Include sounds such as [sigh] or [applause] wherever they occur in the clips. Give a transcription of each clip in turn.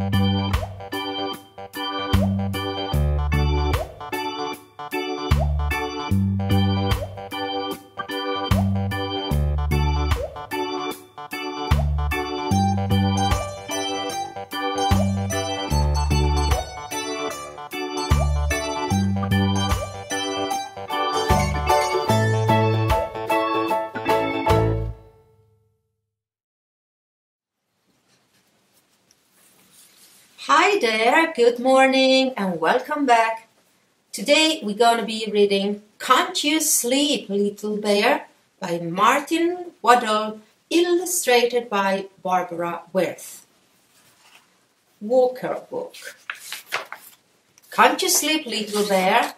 Música Hi there, good morning and welcome back. Today we're going to be reading Can't You Sleep, Little Bear by Martin Waddell, illustrated by Barbara Firth. Walker Book. Can't you sleep, little bear?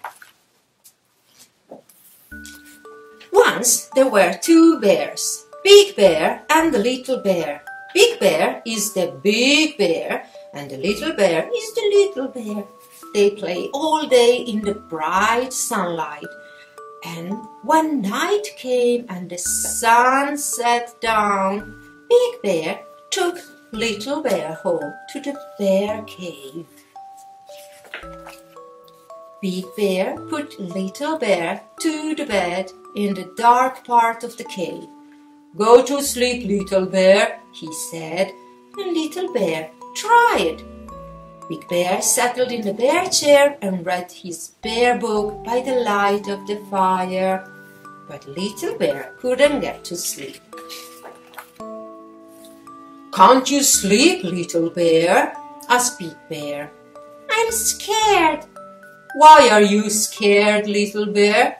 Once there were two bears, Big Bear and the Little Bear. Big Bear is the big bear and the little bear is the little bear. They play all day in the bright sunlight. And when night came and the sun set down, Big Bear took Little Bear home to the bear cave. Big Bear put Little Bear to the bed in the dark part of the cave. Go to sleep, Little Bear, he said, and Little Bear tried. Big Bear settled in the bear chair and read his bear book by the light of the fire. But Little Bear couldn't get to sleep. Can't you sleep, Little Bear? asked Big Bear. I'm scared. Why are you scared, Little Bear?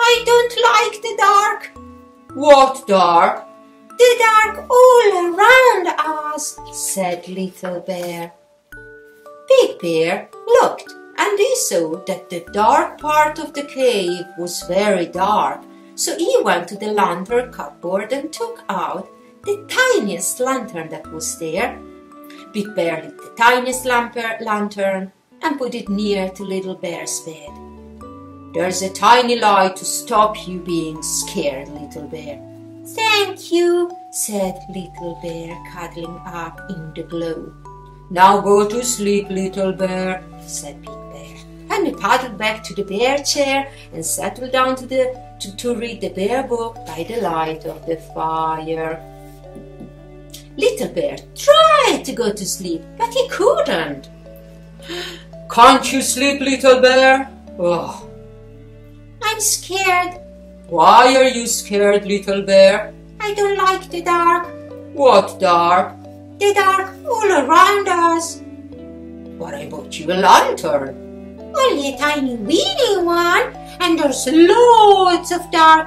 I don't like the dark. What dark? The dark all around us, said Little Bear. Big Bear looked and he saw that the dark part of the cave was very dark, so he went to the lantern cupboard and took out the tiniest lantern that was there. Big Bear lit the tiniest lamper, lantern and put it near to Little Bear's bed. There's a tiny light to stop you being scared, Little Bear. Thank you, said Little Bear, cuddling up in the glow. Now go to sleep, Little Bear, said Big Bear. And he paddled back to the bear chair and settled down to, the, to, to read the bear book by the light of the fire. Little Bear tried to go to sleep, but he couldn't. [gasps] Can't you sleep, Little Bear? Oh. I'm scared. Why are you scared, Little Bear? I don't like the dark. What dark? The dark all around us. But I bought you a lantern. Only a tiny weeny one, and there's loads of dark.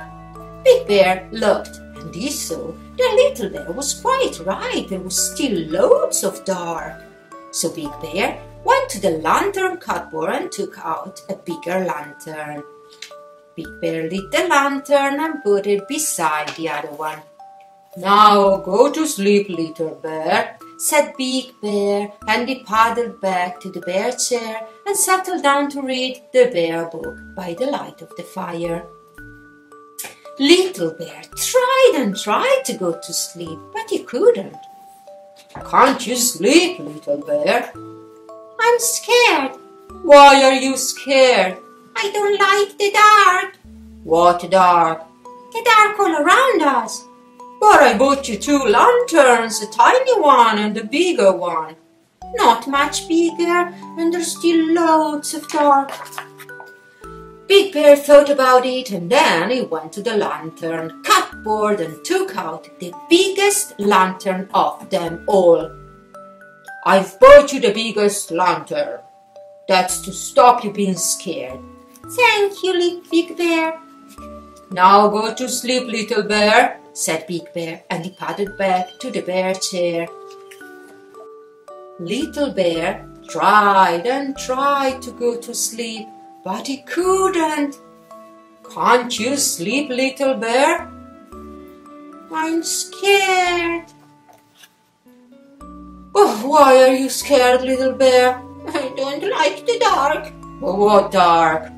Big Bear looked, and he saw the little bear was quite right. There was still loads of dark. So Big Bear went to the lantern cupboard and took out a bigger lantern. Big Bear lit the lantern and put it beside the other one. Now go to sleep, little bear, said Big Bear, and he paddled back to the bear chair and settled down to read the bear book by the light of the fire. Little Bear tried and tried to go to sleep, but he couldn't. Can't you sleep, Little Bear? I'm scared. Why are you scared? I don't like the dark. What dark? The dark all around us. But I bought you two lanterns, a tiny one and a bigger one. Not much bigger, and there's still loads of dark. Big Bear thought about it and then he went to the lantern cupboard and took out the biggest lantern of them all. I've bought you the biggest lantern. That's to stop you being scared. Thank you, Big Bear. Now go to sleep, little bear, said Big Bear, and he padded back to the bear chair. Little Bear tried and tried to go to sleep, but he couldn't. Can't you sleep, little bear? I'm scared. Oh, why are you scared, little bear? I don't like the dark. What dark?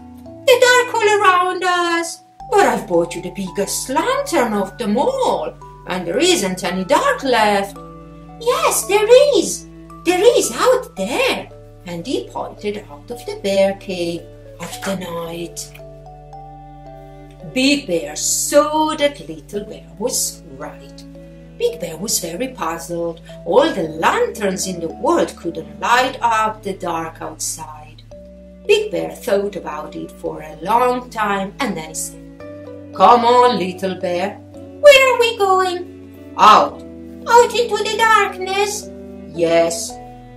The dark all around us. But I've bought you the biggest lantern of them all, and there isn't any dark left. Yes, there is. there is out there. And he pointed out of the bear cave of the night. Big Bear saw that Little Bear was right. Big Bear was very puzzled. All the lanterns in the world couldn't light up the dark outside. Big Bear thought about it for a long time and then he said, Come on, Little Bear. Where are we going? Out. Out into the darkness? Yes.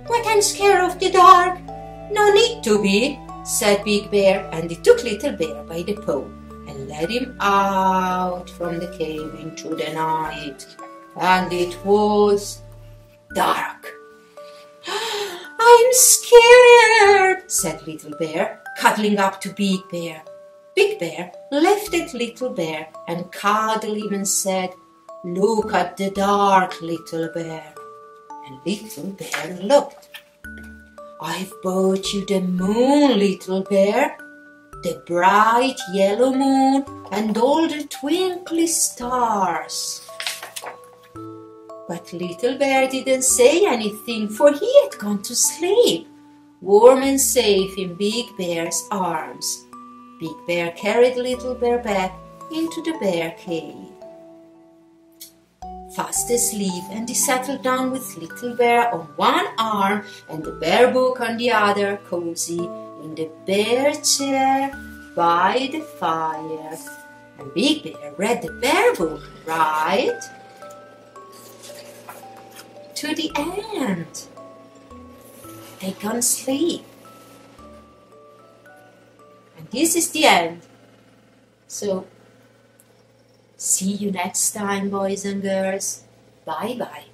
But I'm scared of the dark. No need to be, said Big Bear, and he took Little Bear by the paw and led him out from the cave into the night. And it was dark. [gasps] I'm scared, said Little Bear, cuddling up to Big Bear. Big Bear lifted Little Bear and cuddled him and said, Look at the dark, Little Bear. And Little Bear looked. I've brought you the moon, Little Bear, the bright yellow moon and all the twinkly stars. But Little Bear didn't say anything, for he had gone to sleep, warm and safe in Big Bear's arms. Big Bear carried Little Bear back into the bear cave. Fast asleep, and he settled down with Little Bear on one arm and the bear book on the other, cozy in the bear chair by the fire. And Big Bear read the bear book right to the end. They can't sleep. And this is the end. So, see you next time, boys and girls. Bye bye.